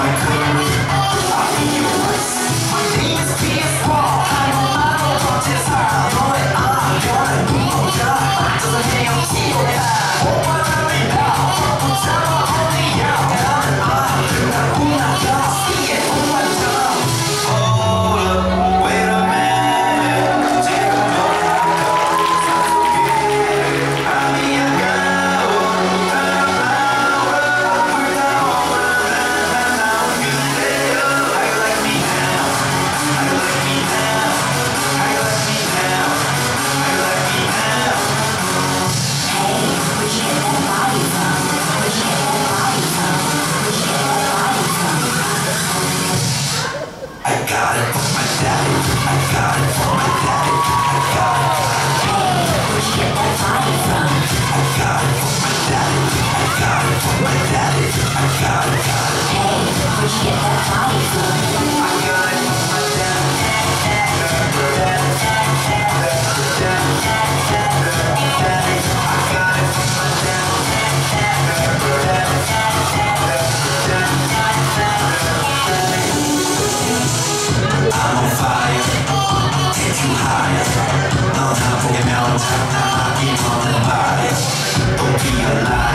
my Don't be alive